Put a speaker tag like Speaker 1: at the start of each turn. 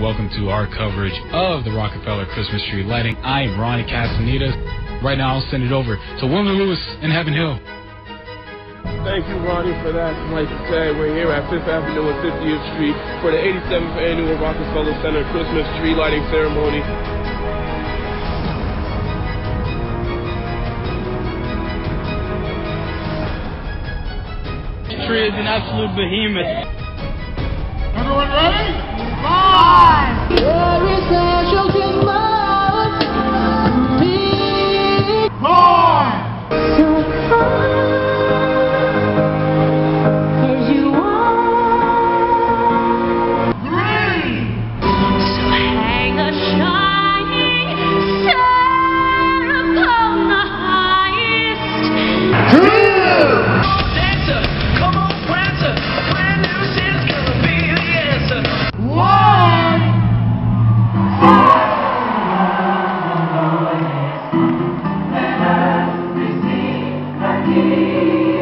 Speaker 1: Welcome to our coverage of the Rockefeller Christmas tree lighting. I am Ronnie Castaneda. Right now, I'll send it over to Wilnir Louis in Heaven Hill.
Speaker 2: Thank you, Ronnie, for that. Like you said, we're here at Fifth Avenue and 50th Street for the 87th annual Rockefeller Center Christmas tree lighting ceremony.
Speaker 3: The tree is an absolute behemoth. Música